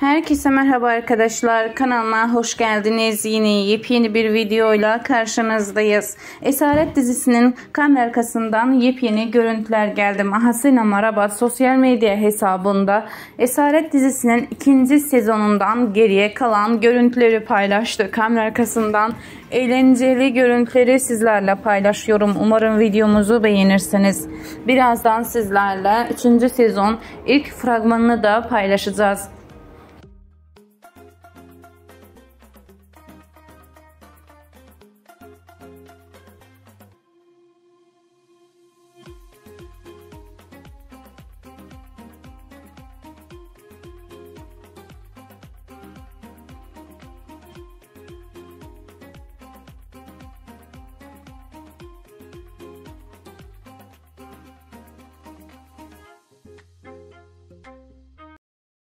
Herkese merhaba arkadaşlar. Kanalıma hoş geldiniz. Yine yepyeni bir videoyla karşınızdayız. Esaret dizisinin kamera arkasından yepyeni görüntüler geldi. Mahasina Marabat sosyal medya hesabında Esaret dizisinin ikinci sezonundan geriye kalan görüntüleri paylaştı. Kamera arkasından eğlenceli görüntüleri sizlerle paylaşıyorum. Umarım videomuzu beğenirsiniz. Birazdan sizlerle 3. sezon ilk fragmanını da paylaşacağız.